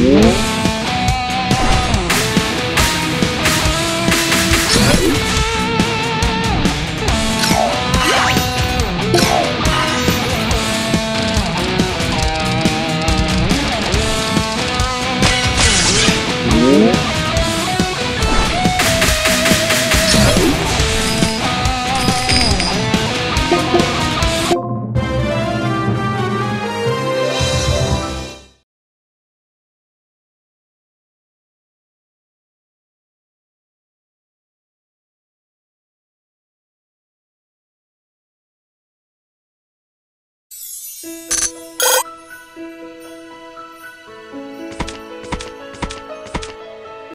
Yeah. Música